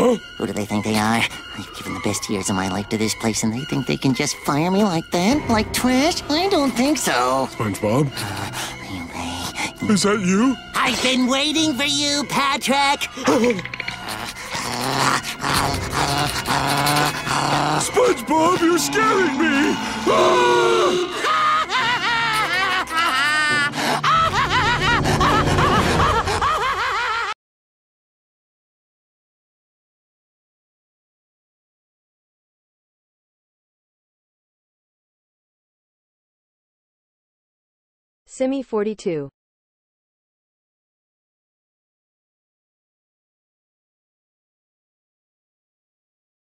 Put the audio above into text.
Huh? Who do they think they are? I've given the best years of my life to this place, and they think they can just fire me like that? Like trash? I don't think so. SpongeBob? Uh, anyway, Is that you? I've been waiting for you, Patrick. SpongeBob, you're scaring me! Simi 42.